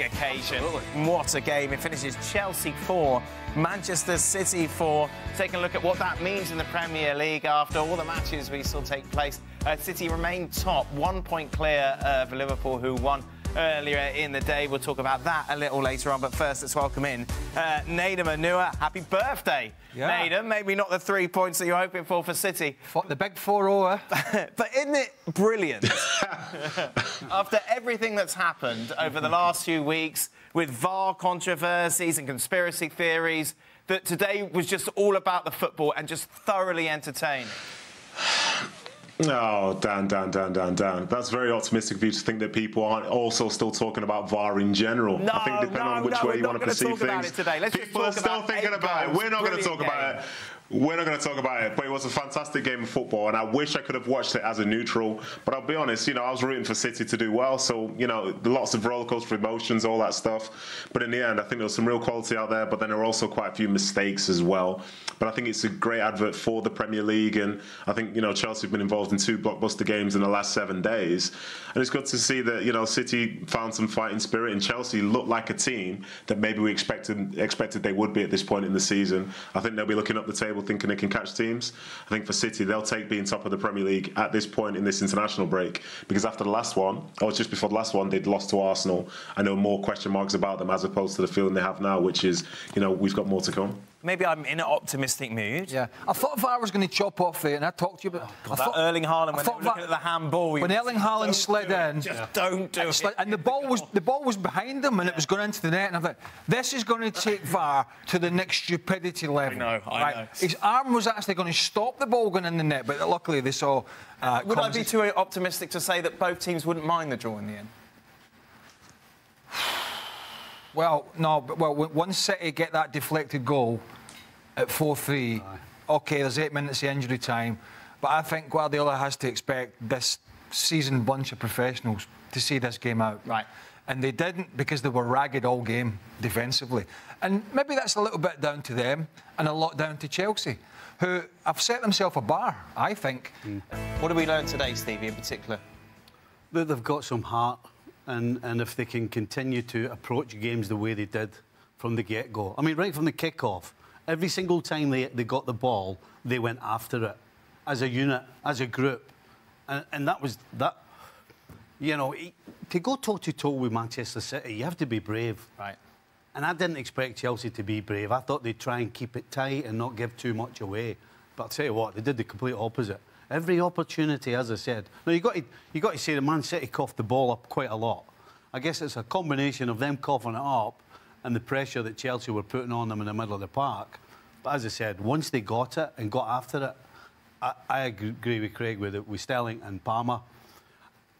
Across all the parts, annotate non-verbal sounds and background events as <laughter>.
big occasion. What a game. It finishes Chelsea 4, Manchester City 4. Taking a look at what that means in the Premier League after all the matches we saw take place. Uh, City remain top, one point clear of Liverpool, who won earlier in the day. We'll talk about that a little later on. But first, let's welcome in uh, Nedum Onuoha. Happy birthday, Yeah. Nedum. Maybe not the three points that you're hoping for for City. Fought the big 4 0. <laughs> but isn't it brilliant? <laughs> After everything that's happened over the last few weeks with VAR controversies and conspiracy theories, that today was just all about the football and just thoroughly entertaining. Oh, Dan, Dan, Dan, Dan, Dan. That's very optimistic of you to think that people aren't also still talking about VAR in general. No, I think depending no, on which no, way we're you not want to perceive things. about it today. Let's just people are still thinking about it. We're not going to talk Brilliant about it. We're not going to talk about it, but it was a fantastic game of football, and I wish I could have watched it as a neutral. But I'll be honest, you know, I was rooting for City to do well, so you know, lots of rollercoaster emotions, all that stuff. But in the end, I think there was some real quality out there, but then there were also quite a few mistakes as well. But I think it's a great advert for the Premier League, and I think you know Chelsea have been involved in two blockbuster games in the last seven days, and it's good to see that you know City found some fighting spirit, and Chelsea looked like a team that maybe we expected expected they would be at this point in the season. I think they'll be looking up the table thinking they can catch teams. I think for City, they'll take being top of the Premier League at this point in this international break because after the last one, or just before the last one, they'd lost to Arsenal, there were more question marks about them as opposed to the feeling they have now, which is you know we've got more to come. Maybe I'm in an optimistic mood. Yeah. I thought VAR was going to chop off it, and I talked to you about I That thought, Erling Haaland, I when they thought looking at the handball, when Erling Haaland slid do in, just don't do and, it. slid- and the ball was the ball was behind him, and it was going into the net. And I thought, this is going to take VAR to the next stupidity level. I know, I know. His arm was actually going to stop the ball going in the net, but luckily they saw. Uh, Would I be too optimistic to say that both teams wouldn't mind the draw in the end? Well, no, but well, when- once City get that deflected goal at 4 3, OK, there's eight minutes of injury time. But I think Guardiola has to expect this seasoned bunch of professionals to see this game out. Right. And they didn't because they were ragged all game defensively. And maybe that's a little bit down to them and a lot down to Chelsea, who have set themselves a bar, I think. Hmm. What did we learn today, Stevie, in particular? that they've got some heart, and, and if they can continue to approach games the way they did from the get go. I mean, right from the kickoff, every single time they, they got the ball, they went after it as a unit, as a group. And, and that was that. You know, to go toe to toe with Manchester City, you have to be brave. Right. And I didn't expect Chelsea to be brave. I thought they'd try and keep it tight and not give too much away. But I'll tell you what, they did the complete opposite. Every opportunity, as I said. Now, you got to, you got to say the Man City coughed the ball up quite a lot. I guess it's a combination of them coughing it up and the pressure that Chelsea were putting on them in the middle of the park. But as I said, once they got it and got after it, I, I agree with Craig with it, with Sterling and Palmer.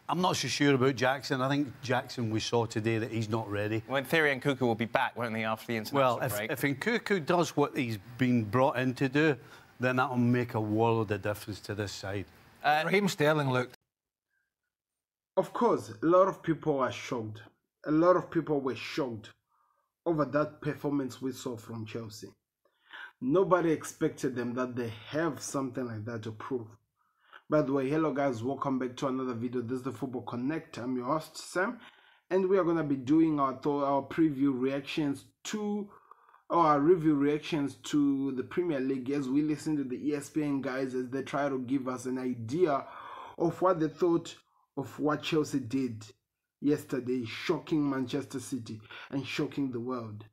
I'm not so sure about Jackson. I think Jackson, we saw today that he's not ready. Well, in theory, and Nkunku will be back, won't they, after the international Well, if, break? if Nkunku does what he's been brought in to do, then that'll make a world of difference to this side. Uh, Raheem Sterling looked Of course, a lot of people are shocked. A lot of people were shocked over that performance we saw from Chelsea. Nobody expected them that they have something like that to prove. By the way, hello guys, welcome back to another video. This is the Football Connect. I'm your host Sam, and we are gonna be doing our th- our preview reactions to or our review reactions to the Premier League as we listen to the ESPN guys as they try to give us an idea of what they thought of what Chelsea did yesterday, shocking Manchester City and shocking the world.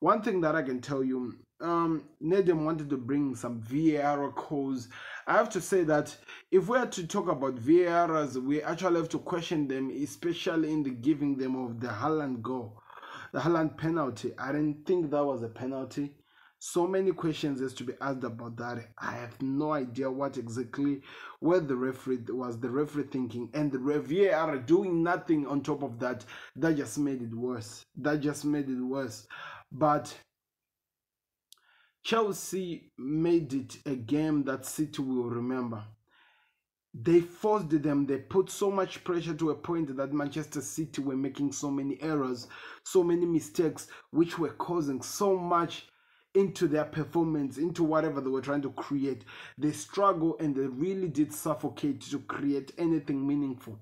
One thing that I can tell you, um, Nedum wanted to bring some VAR calls. I have to say that if we are to talk about VARs, we actually have to question them, especially in the giving them of the Haaland goal, the Haaland penalty. I didn't think that was a penalty. So many questions has to be asked about that. I have no idea what exactly what the referee was the referee thinking, and the VAR doing nothing on top of that. That just made it worse. That just made it worse. But Chelsea made it a game that City will remember. They forced them, they put so much pressure to a point that Manchester City were making so many errors, so many mistakes, which were causing so much into their performance, into whatever they were trying to create. They struggle and they really did suffocate to create anything meaningful.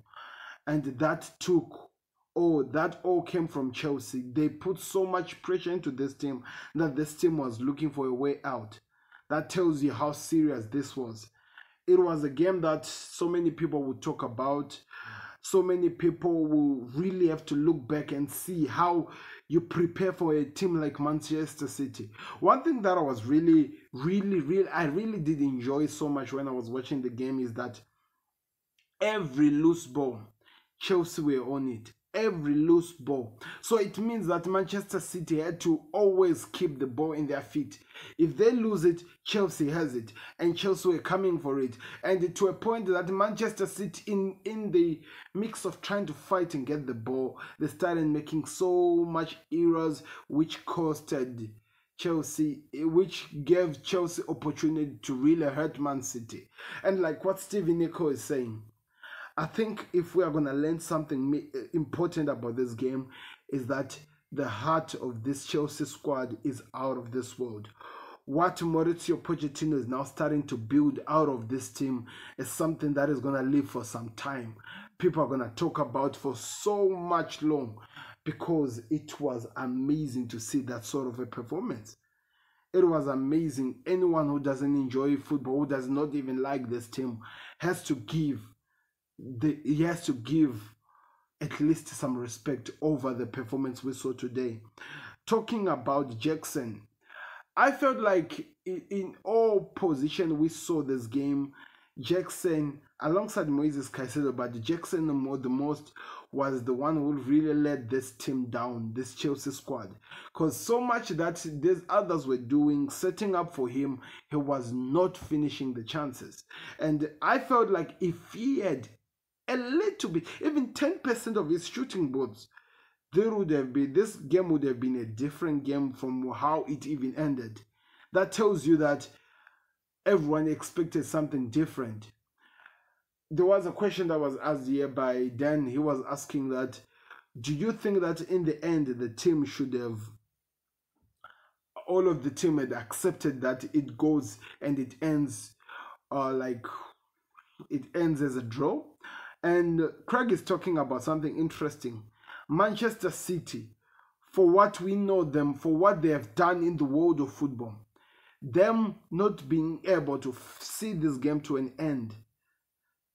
And that took oh, that all came from Chelsea. They put so much pressure into this team that this team was looking for a way out. That tells you how serious this was. It was a game that so many people would talk about. So many people will really have to look back and see how you prepare for a team like Manchester City. One thing that I was really, really, really, I really did enjoy so much when I was watching the game is that every loose ball, Chelsea were on it every loose ball. So it means that Manchester City had to always keep the ball in their feet. If they lose it, Chelsea has it, and Chelsea were coming for it. And to a point that Manchester City, in, in the mix of trying to fight and get the ball, they started making so much errors, which costed. Chelsea, which gave Chelsea opportunity to really hurt Man City. And like what Stevie Nicol is saying, I think if we are going to learn something eh, important about this game, is that the heart of this Chelsea squad is out of this world. What Mauricio Pochettino is now starting to build out of this team is something that is going to live for some time. People are going to talk about for so much long because it was amazing to see that sort of a performance. It was amazing. Anyone who doesn't enjoy football, who does not even like this team, has to give the, he has to give at least some respect over the performance we saw today. Talking about Jackson, I felt like in, in all position we saw this game, Jackson alongside Moises Caicedo, but Jackson more the most was the one who really led this team down, this Chelsea squad. Because so much that these others were doing, setting up for him, he was not finishing the chances. And I felt like if he had a little bit, even 10% of his shooting balls, there would have been this game would have been a different game from how it even ended. That tells you that everyone expected something different. There was a question that was asked here by Dan. He was asking that do you think that in the end the team should have all of the team had accepted that it goes and it ends uh like it ends as a draw and Craig is talking about something interesting. Manchester City, for what we know them, for what they have done in the world of football, them not being able to see this game to an end,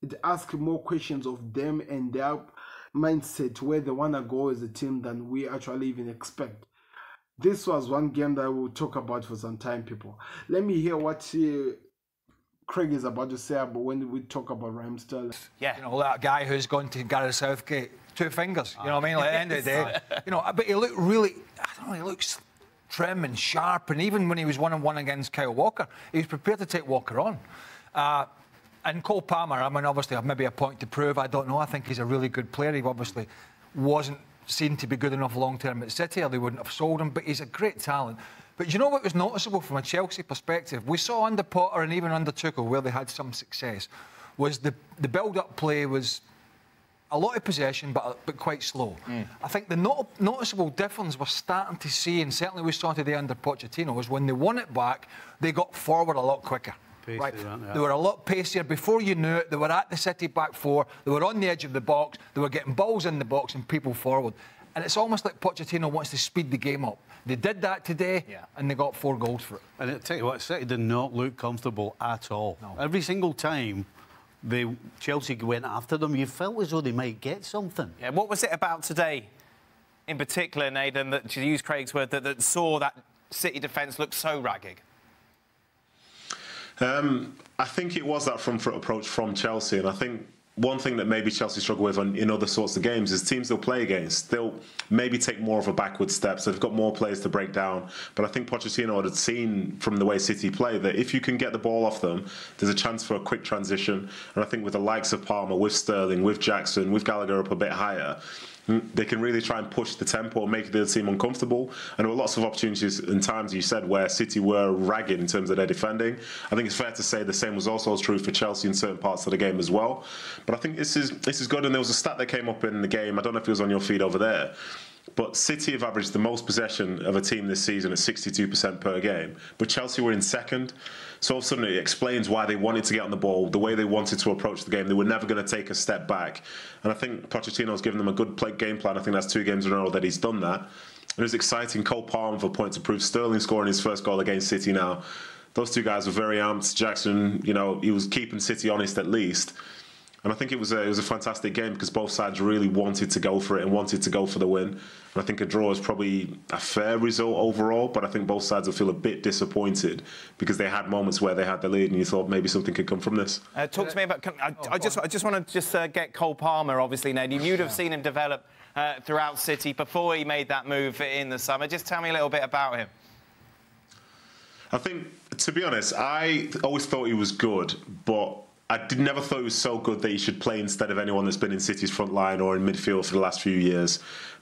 it asks more questions of them and their mindset where they want to go as a team than we actually even expect. This was one game that we'll talk about for some time, people. Let me hear what uh, Craig is about to say but when we talk about Raheem Sterling. Yeah. You know, that guy who's gone to Gareth Southgate, two fingers. You know what I mean? Like, at the end of the day, <laughs> you know, but he looked really, I don't know, he looks trim and sharp. And even when he was one on one against Kyle Walker, he was prepared to take Walker on. Uh, and Cole Palmer, I mean, obviously, I've maybe a point to prove. I don't know. I think he's a really good player. He obviously wasn't seen to be good enough long term at City, or they wouldn't have sold him. But he's a great talent. But you know what was noticeable from a Chelsea perspective? We saw under Potter and even under Tuchel where they had some success. Was the the build-up play was a lot of possession, but but quite slow. Mm. I think the not, noticeable difference we're starting to see, and certainly we saw today under Pochettino, was when they won it back, they got forward a lot quicker. right. They were a lot pacier. Before you knew it, they were at the City back four. They were on the edge of the box. They were getting balls in the box and people forward. And it's almost like Pochettino wants to speed the game up. They did that today, yeah. and they got four goals for it. And I tell you what, City did not look comfortable at all. No. Every single time they Chelsea went after them, you felt as though they might get something. Yeah. What was it about today, in particular, Nathan, that to use Craig's word, that, that saw that City defence look so ragged? Um, I think it was that front foot approach from Chelsea, and I think one thing that maybe Chelsea struggle with in other sorts of games is teams they'll play against. They'll maybe take more of a backward step, so they've got more players to break down. But I think Pochettino had seen from the way City play that if you can get the ball off them, there's a chance for a quick transition. And I think with the likes of Palmer, with Sterling, with Jackson, with Gallagher up a bit higher, they can really try and push the tempo and make the team uncomfortable. And there were lots of opportunities and times you said where City were ragged in terms of their defending. I think it's fair to say the same was also true for Chelsea in certain parts of the game as well. But I think this is this is good. And there was a stat that came up in the game. I don't know if it was on your feed over there But City have averaged the most possession of a team this season at 62% per game. But Chelsea were in second. So all of a sudden it explains why they wanted to get on the ball, the way they wanted to approach the game. They were never going to take a step back. And I think Pochettino's given them a good play game plan. I think that's two games in a row that he's done that. And it was exciting. Cole Palmer for a point to prove Sterling scoring his first goal against City now. Those two guys were very amped. Jackson, you know, he was keeping City honest at least. And I think it was a, it was a fantastic game because both sides really wanted to go for it and wanted to go for the win. And I think a draw is probably a fair result overall, but I think both sides will feel a bit disappointed because they had moments where they had the lead and you thought maybe something could come from this. Uh, talk to me about. I, I just, I just want to just uh, get Cole Palmer, obviously, Ned. You'd have seen him develop uh, throughout City before he made that move in the summer. Just tell me a little bit about him. I think, to be honest, I always thought he was good, but I did never thought he was so good that he should play instead of anyone that's been in City's front line or in midfield for the last few years.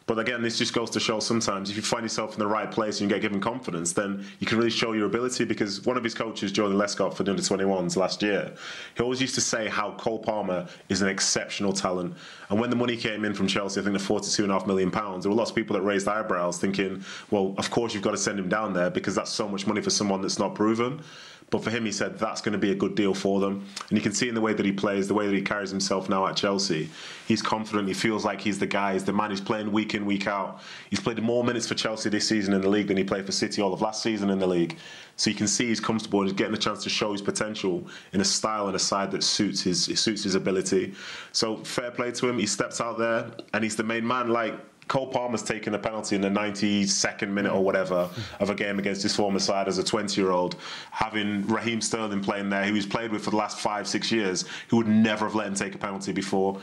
But again, this just goes to show sometimes if you find yourself in the right place and you get given confidence, then you can really show your ability. Because one of his coaches, Joleon Lescott, for the under 21s last year, he always used to say how Cole Palmer is an exceptional talent. And when the money came in from Chelsea, I think the 42.5 million pounds, there were lots of people that raised eyebrows thinking, well, of course you've got to send him down there because that's so much money for someone that's not proven. But for him, he said that's going to be a good deal for them. And you can see in the way that he plays, the way that he carries himself now at Chelsea, he's confident. He feels like he's the guy. He's the man who's playing week in, week out. He's played more minutes for Chelsea this season in the league than he played for City all of last season in the league. So you can see he's comfortable and he's getting a chance to show his potential in a style and a side that suits his suits his ability. So fair play to him. He steps out there and he's the main man. Like Cole Palmer's taken a penalty in the 92nd minute or whatever of a game against his former side as a 20 year old, having Raheem Sterling playing there, who he's played with for the last five, six years, who would never have let him take a penalty before.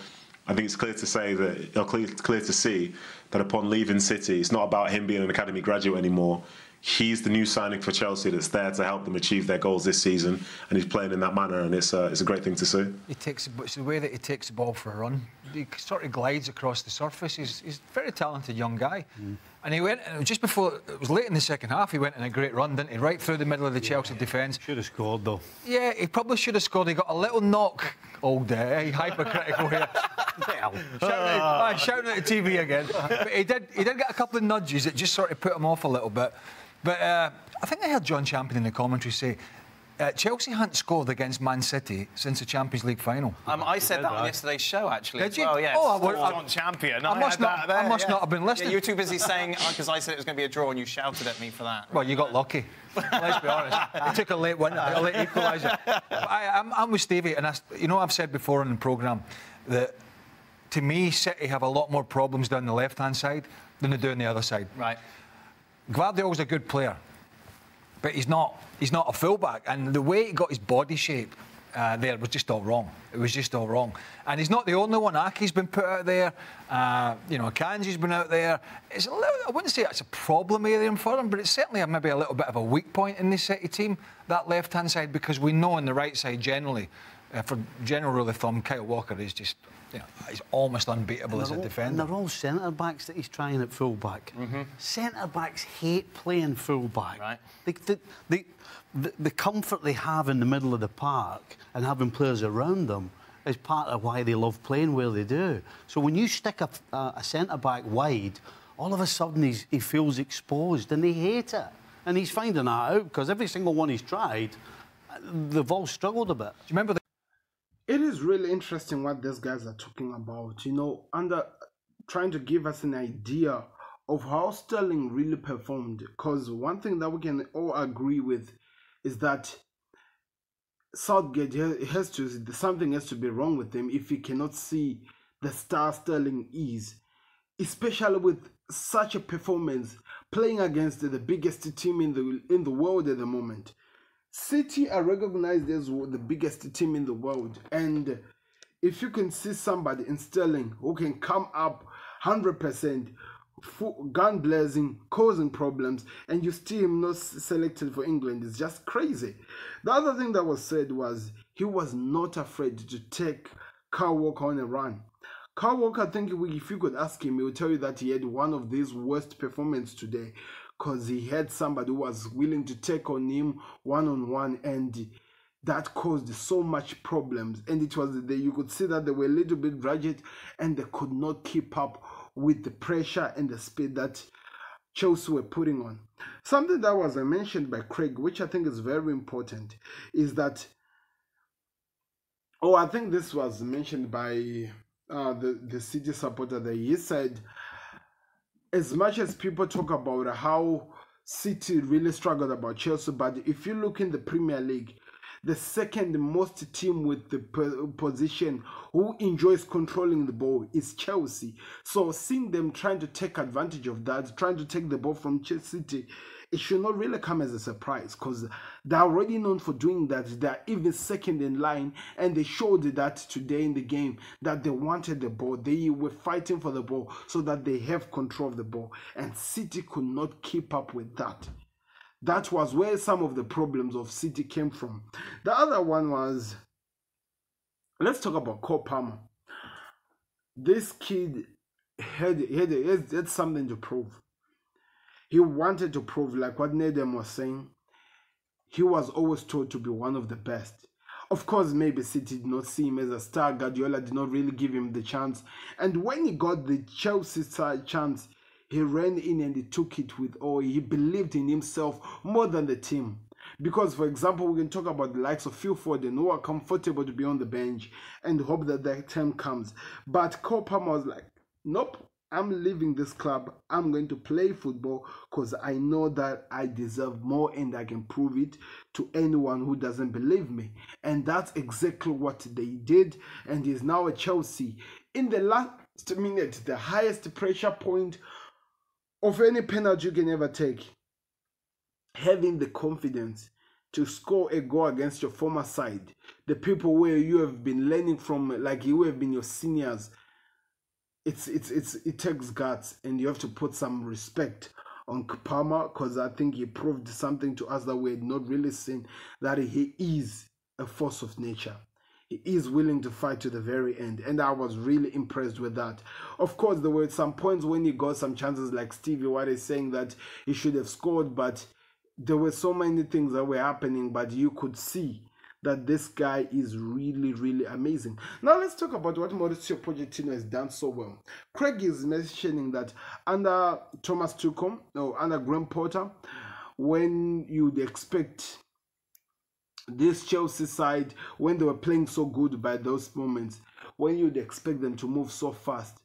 I think it's clear to say that, or clear, clear to see that upon leaving City, it's not about him being an academy graduate anymore he's the new signing for Chelsea that's there to help them achieve their goals this season, and he's playing in that manner, and it's, uh, it's a great thing to see. He takes it's the way that he takes the ball for a run. He sort of glides across the surface. He's, he's a very talented young guy. Mm. And he went and just before it was late in the second half. He went in a great run, didn't he? Right through the middle of the yeah, Chelsea defence. Should have scored though. Yeah, he probably should have scored. He got a little knock. Old day, hypercritical here. <laughs> shouting, at, shouting at the TV again. But he did. He did get a couple of nudges that just sort of put him off a little bit. But uh, I think I heard John Champion in the commentary say uh, Chelsea hadn't scored against Man City since the Champions League final. Um, I said that on yesterday's show, actually. Did you? Well, yeah. Oh, I, I, John Champion. I, I must, not, I must yeah. not have been listening. Yeah, you were too busy <laughs> saying because I said it was going to be a draw and you shouted at me for that. Well, you got lucky. Let's be honest. It took a late one, a late equaliser. I, am with Stevie, and I, you know I've said before in the programme that to me City have a lot more problems down the left-hand side than they do on the other side. Right. Gvardiol's a good player, but he's not. He's not a fullback, and the way he got his body shape uh, there was just all wrong. It was just all wrong. And he's not the only one. Aké's been put out there. Uh, you know, Akanji's been out there. It's a little, I wouldn't say it's a problem area for him, but it's certainly a, maybe a little bit of a weak point in this City team, that left-hand side, because we know on the right side generally, uh, for general rule of thumb, Kyle Walker is just you know, he's almost unbeatable as a all, defender. And they're all centre backs that he's trying at full back. Mm-hmm. Centre backs hate playing full back. Right. They, they, they, the, the comfort they have in the middle of the park and having players around them is part of why they love playing where they do. So when you stick a, a centre back wide, all of a sudden he feels exposed and they hate it. And he's finding that out because every single one he's tried, they've all struggled a bit. Do you remember the it is really interesting what these guys are talking about. You know, under trying to give us an idea of how Sterling really performed. Because one thing that we can all agree with is that Southgate has to something has to be wrong with him if he cannot see the star Sterling is, especially with such a performance playing against the biggest team in the in the world at the moment. City are recognized as the biggest team in the world, and if you can see somebody in Sterling who can come up 100%, gun blazing, causing problems, and you still him not selected for England, it's just crazy. The other thing that was said was he was not afraid to take Kyle Walker on a run. Kyle Walker, I think if you could ask him, he would tell you that he had one of these worst performances today because he had somebody who was willing to take on him one on one and that caused so much problems and it was the, you could see that they were a little bit rigid and they could not keep up with the pressure and the speed that Chelsea were putting on. Something that was mentioned by Craig, which I think is very important, is that. Oh, I think this was mentioned by uh, the the city supporter. That he said, as much as people talk about how City really struggled about Chelsea, but if you look in the Premier League, the second most team with the position who enjoys controlling the ball is Chelsea. So seeing them trying to take advantage of that, trying to take the ball from City, it should not really come as a surprise because they're already known for doing that. They're even second in line, and they showed that today in the game that they wanted the ball. They were fighting for the ball so that they have control of the ball, and City could not keep up with that. That was where some of the problems of City came from. The other one was let's talk about Cole Palmer. This kid had, had, had, had something to prove. He wanted to prove, like what Nedum was saying, he was always told to be one of the best. Of course, maybe City did not see him as a star. Guardiola did not really give him the chance. And when he got the Chelsea side chance, he ran in and he took it with all. He believed in himself more than the team. Because, for example, we can talk about the likes of Phil Foden who are comfortable to be on the bench and hope that that time comes. But Cole was like, nope, I'm leaving this club. I'm going to play football because I know that I deserve more and I can prove it to anyone who doesn't believe me. And that's exactly what they did. And he's now at Chelsea. In the last minute, the highest pressure point of any penalty you can ever take, having the confidence to score a goal against your former side, the people where you have been learning from, like you have been your seniors, it's it's it's it takes guts, and you have to put some respect on Palmer because I think he proved something to us that we had not really seen that he is a force of nature he is willing to fight to the very end. And I was really impressed with that. Of course, there were some points when he got some chances, like Stevie What is saying that he should have scored, but there were so many things that were happening, but you could see that this guy is really, really amazing. Now let's talk about what Mauricio Pochettino has done so well. Craig is mentioning that under Thomas Tuchel, or under Graham Potter, when you'd expect this Chelsea side, when they were playing so good by those moments, when you'd expect them to move so fast,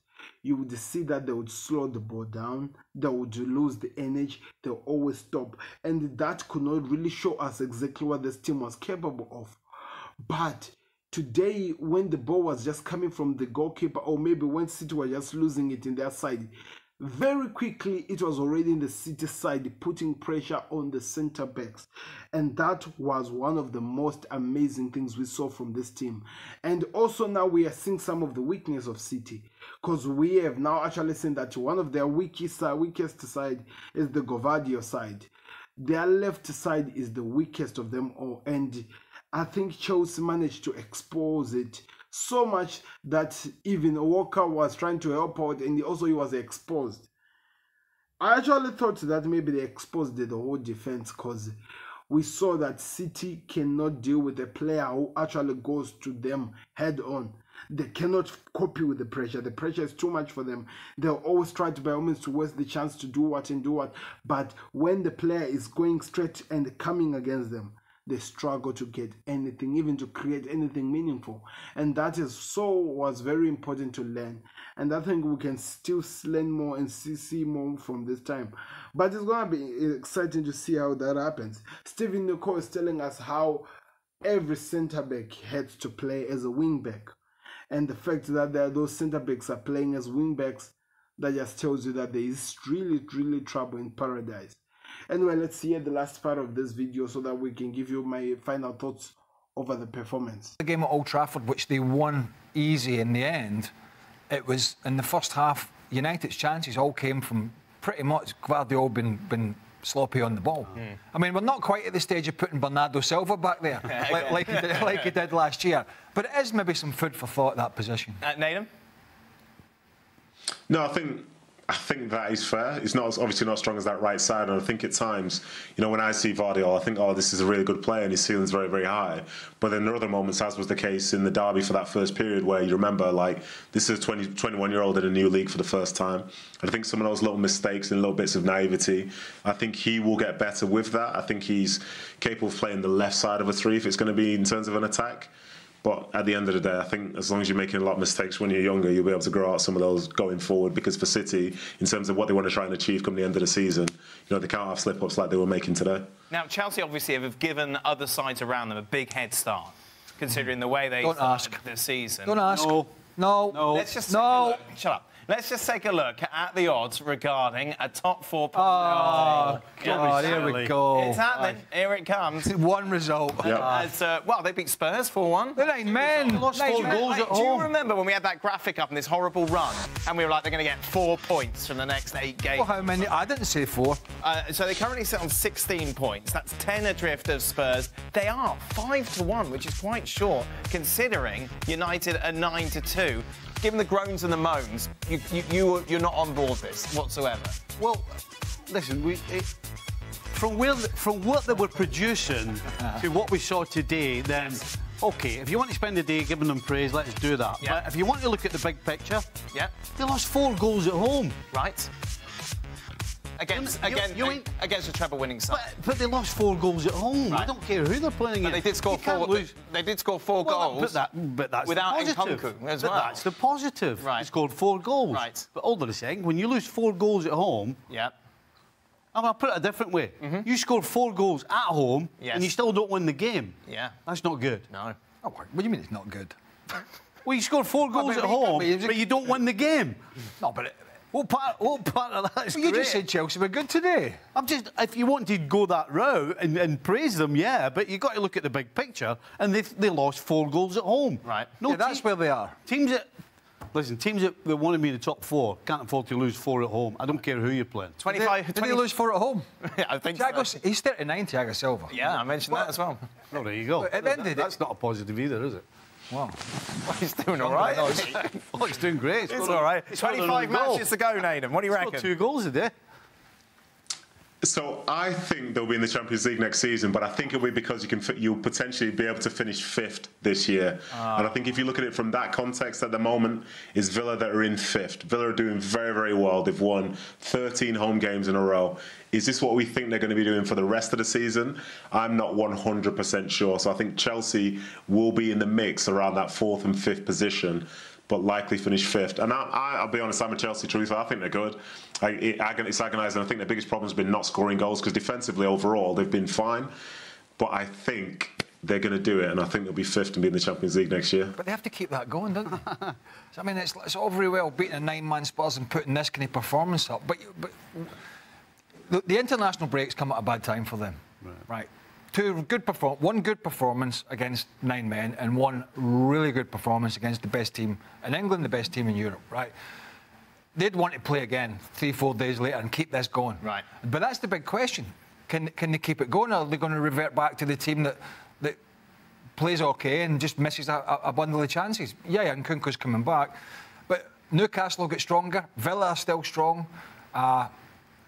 you would see that they would slow the ball down, they would lose the energy, they'll always stop. And that could not really show us exactly what this team was capable of. But today, when the ball was just coming from the goalkeeper, or maybe when City were just losing it in their side, very quickly, it was already in the city side, putting pressure on the center backs. And that was one of the most amazing things we saw from this team. And also, now we are seeing some of the weakness of City because we have now actually seen that one of their weakest, uh, weakest side is the Gvardiol side. Their left side is the weakest of them all. And I think Chelsea managed to expose it so much that even Walker was trying to help out and also he was exposed. I actually thought that maybe they exposed the whole defense because we saw that City cannot deal with a player who actually goes to them head on. They cannot copy with the pressure. The pressure is too much for them. They'll always try to by all means to waste the chance to do what and do what. But when the player is going straight and coming against them, they struggle to get anything, even to create anything meaningful. And that is so was very important to learn. And I think we can still learn more and see, see more from this time. But it's gonna be exciting to see how that happens. Stephen Nicol is telling us how every centre back had to play as a wing back. And the fact that there, those centre backs are playing as wing backs, that just tells you that there is really, really trouble in paradise. Anyway, let's hear the last part of this video so that we can give you my final thoughts over the performance. The game at Old Trafford, which they won easy in the end, it was in the first half, United's chances all came from pretty much Gvardiol been, been sloppy on the ball. Mm. I mean, we're not quite at the stage of putting Bernardo Silva back there, <laughs> like, like, he did, like, he did, last year. But it is maybe some food for thought, that position. Uh, Nathan? No, I think I think that is fair. It's not obviously not as strong as that right side, and I think at times, you know, when I see Vardy, oh, I think, oh, this is a really good player, and his ceiling's very, very high. But then there are other moments, as was the case in the derby for that first period, where you remember, like, this is a 20, 21 year old in a new league for the first time. And I think some of those little mistakes and little bits of naivety, I think he will get better with that. I think he's capable of playing the left side of a three if it's going to be in terms of an attack. But at the end of the day, I think as long as you're making a lot of mistakes when you're younger, you'll be able to grow out some of those going forward. Because for City, in terms of what they want to try and achieve come the end of the season, you know they can't have slip ups like they were making today. Now, Chelsea obviously have given other sides around them a big head start, considering the way they Don't started ask. the season. Don't ask. No. No. No. Let's just No. Take look. Shut up. Let's just take a look at the odds regarding a top four. Oh, God, here we go. It's happening. Here it comes. One result. Yeah. As, uh, well, they beat Spurs 4 1. The nine men. lost Nine four men. goals at home. Do you remember when we had that graphic up in this horrible run and we were like, they're going to get four points from the next eight games? Well, how many? I didn't say four. Uh, so they currently sit on 16 points. That's 10 adrift of Spurs. They are 5 to 1, which is quite short, considering United are 9 to 2. Given the groans and the moans, you, you, you, you're not on board this whatsoever. Well, listen, we, it, from where from what they were producing uh-huh. to what we saw today, then okay, if you want to spend the day giving them praise, let's do that. Yeah. But if you want to look at the big picture, Yeah, they lost four goals at home. right. Against, You- you- against, you ain't- against a treble winning side. But, but they lost four goals at home. I don't care who they're playing But they did score four. lose. They did score four Well, goals. But, that, but that's without the positive. Nkunku as But well. That's the positive. Right. He scored four goals. Right. But hold on a second. When you lose four goals at home, Yeah. I'm going to put it a different way. Mm-hmm. You scored four goals at home. Yes. and you still don't win the game. Yeah. That's not good. No. Oh, what do you mean it's not good? Well, you scored four goals but at home, but you- but you don't win the game. No, but it, What part, what part of that is well, you great? just said Chelsea were good today. I'm just, if you want to go that route and, and praise them, yeah, but you've got to look at the big picture, and they, they lost four goals at home. Right. No, yeah, that's team- where they are. Teams that, listen, teams that, that want to be in the top four can't afford to lose four at home. I don't care who you're playing. 25. Did 20 they lose four at home? <laughs> Yeah, I think Thiago, so. he's 39, Thiago Silva. Yeah, I mentioned that as well. Oh, there you go. At the end of the day- That's not a positive either, is it? Wow. Well, <laughs> he's doing all right. No, <laughs> Oh, he's doing great. It's all right. 25 matches to go, Nathan. What do you reckon? two goals a day. So I think they'll be in the Champions League next season, but I think it'll be because you can you'll potentially be able to finish fifth this year. Ah. And I think if you look at it from that context at the moment, is Villa that are in fifth. Villa are doing very very well. They've won 13 home games in a row. Is this what we think they're going to be doing for the rest of the season? I'm not 100% sure. So I think Chelsea will be in the mix around that fourth and fifth position but likely finish fifth. And I, I, I'll be honest, I'm a Chelsea truther. I think they're good. I, it, it's agonising. I think their biggest problem has been not scoring goals because defensively overall they've been fine. But I think they're going to do it, and I think they'll be fifth and be in the Champions League next year. But they have to keep that going, don't they? <laughs> So, I mean, it's, it's all very well beating a nine-man Spurs and putting this kind of performance up, but, but the, the international breaks come at a bad time for them. Right. Two good perform- one good performance against nine men, and one really good performance against the best team in England, the best team in Europe. Right. They'd want to play again three, four days later and keep this going. Right. But that's the big question. Can, can they keep it going, or are they going to revert back to the team that, that plays okay and just misses a, a, bundle of chances. Yeah, and Kunku's coming back. But Newcastle will get stronger. Villa are still strong. Uh,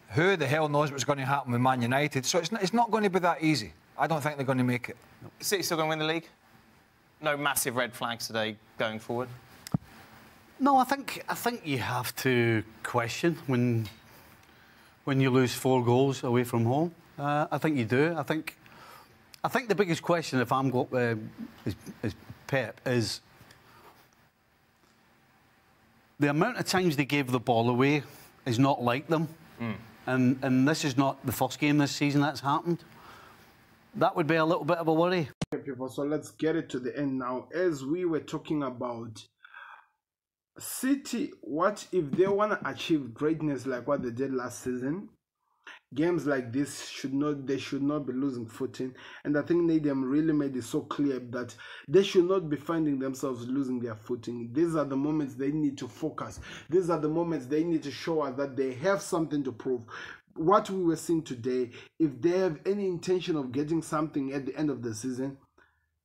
who the hell knows what's going to happen with Man United? So it's not, it's not going to be that easy. I don't think they're going to make it. City still going to win the league? No massive red flags today going forward. No, I think I think you have to question when when you lose four goals away from home. Uh, I think you do. I think I think the biggest question, if I'm go, uh, is, is Pep, is the amount of times they gave the ball away is not like them, and and this is not the first game this season that's happened. That would be a little bit of a worry. Okay, people, so let's get it to the end now. As we were talking about City, what if they want to achieve greatness like what they did last season? Games like this should not they should not be losing footing. And I think Nedum really made it so clear that they should not be finding themselves losing their footing. These are the moments they need to focus. These are the moments they need to show us that they have something to prove what we were seeing today, if they have any intention of getting something at the end of the season,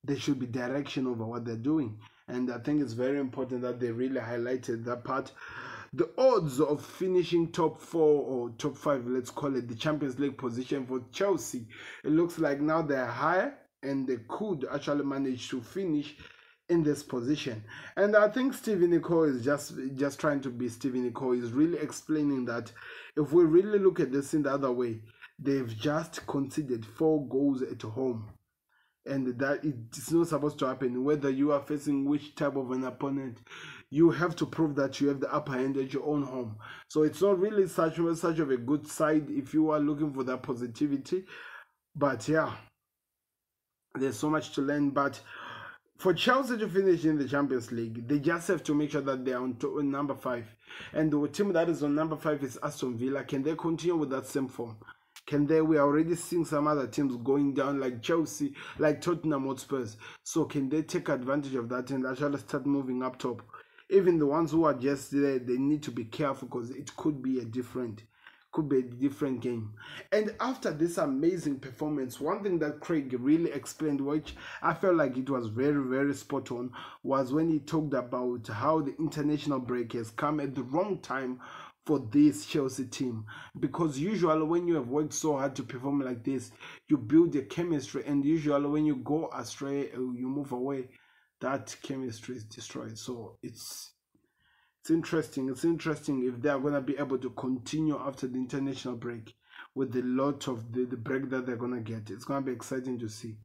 there should be direction over what they're doing. And I think it's very important that they really highlighted that part. the odds of finishing top four or top five, let's call it the Champions League position for Chelsea, it looks like now they're higher and they could actually manage to finish in this position. And I think Steven Nicol is just just trying to be Steven Nicol is really explaining that if we really look at this in the other way, they've just conceded four goals at home. And that it's not supposed to happen. Whether you are facing which type of an opponent, you have to prove that you have the upper hand at your own home. So it's not really such such of a good side if you are looking for that positivity. But yeah, there's so much to learn. But for Chelsea to finish in the Champions League, they just have to make sure that they're on, to, on number five. And the team that is on number five is Aston Villa. Can they continue with that same form? Can they? We are already seeing some other teams going down, like Chelsea, like Tottenham Hotspurs. So can they take advantage of that and actually start moving up top? Even the ones who are just there, they need to be careful because it could be a different could be a different game. And after this amazing performance, one thing that Craig really explained, which I felt like it was very, very spot on, was when he talked about how the international break has come at the wrong time for this Chelsea team because usually when you have worked so hard to perform like this, you build a chemistry, and usually when you go astray, uh, you move away, that chemistry is destroyed. So it's it's interesting. It's interesting if they are going to be able to continue after the international break with the lot of the, the break that they're going to get. It's going to be exciting to see.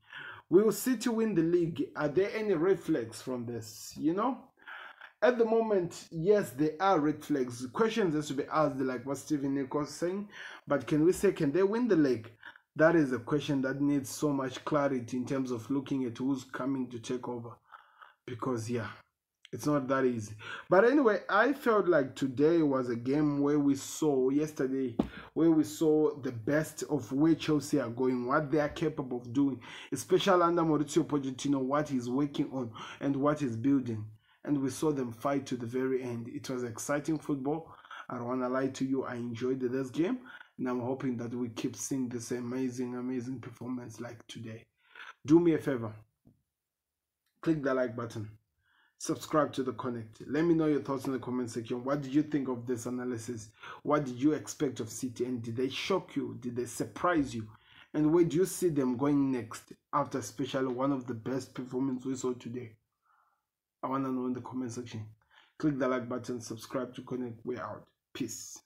Will City win the league? Are there any red flags from this? You know, at the moment, yes, there are red flags. Questions has to be asked, like what Steven Nicol's saying. But can we say, can they win the league? That is a question that needs so much clarity in terms of looking at who's coming to take over. Because, yeah, it's not that easy. But anyway, I felt like today was a game where we saw yesterday, where we saw the best of where Chelsea are going, what they are capable of doing, especially under Mauricio Pochettino, what he's working on and what he's building. And we saw them fight to the very end. It was exciting football. I don't want to lie to you. I enjoyed this game. And I'm hoping that we keep seeing this amazing, amazing performance like today. Do me a favor. Click the like button subscribe to the connect. Let me know your thoughts in the comment section. What did you think of this analysis? What did you expect of city? And did they shock you? Did they surprise you? And where do you see them going next after especially one of the best performances we saw today? I want to know in the comment section. Click the like button subscribe to connect. We're out. Peace